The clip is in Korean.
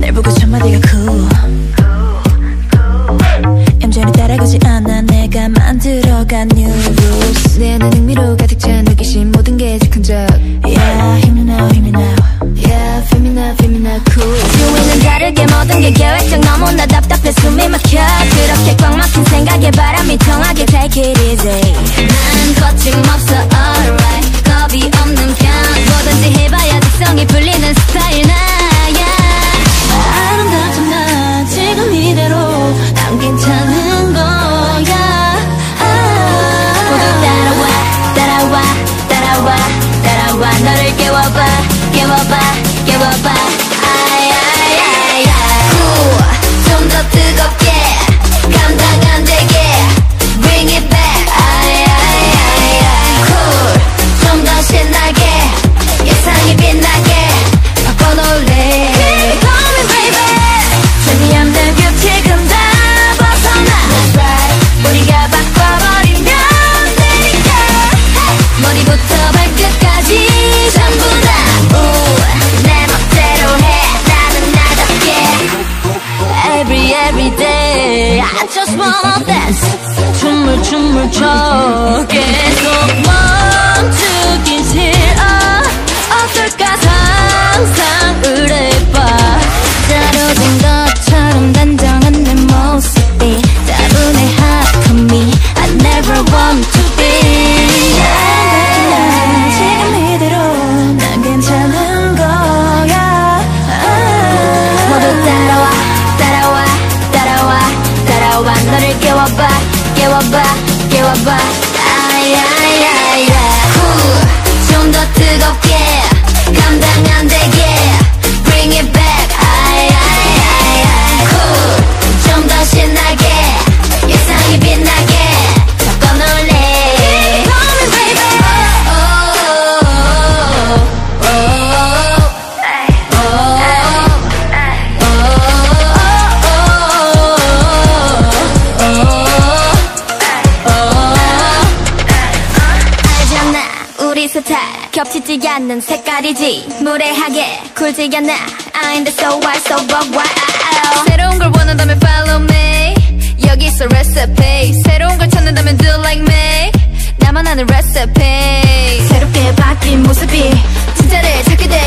날 보고 첫마디가 cool. MJ는 따라가지 않아 내가 만들어간 new rules. 내 안에 흥미로 가득 찬 호기심 모든 게 즉흥적. Yeah 힘내 now 힘내 now. Yeah feel me now feel me now cool. 주위는 다르게 모든 게 계획적 너무나 답답해 숨이 막혀. 그렇게 꽉 막힌 생각에 바람이 통하게 it easy Just want this. Tumor, tumor, chug. 너를 깨워봐 깨워봐 깨워봐. 아야야야 좀더 뜨겁 스타일 겹치지 않는 색깔이지. 무례하게 굴지 않아 I'm the so wild so buck wild 새로운 걸 원한다면 follow me. 여기서 recipe. 새로운 걸 찾는다면 do like me. 나만 아는 recipe. 새롭게 바뀐 모습이 진짜를 찾게 된